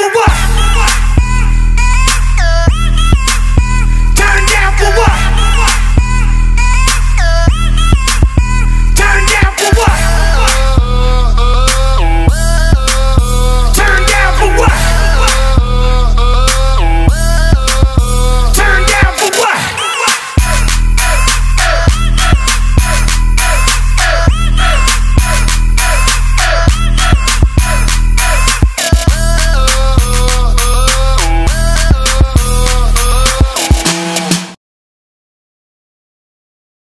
for what?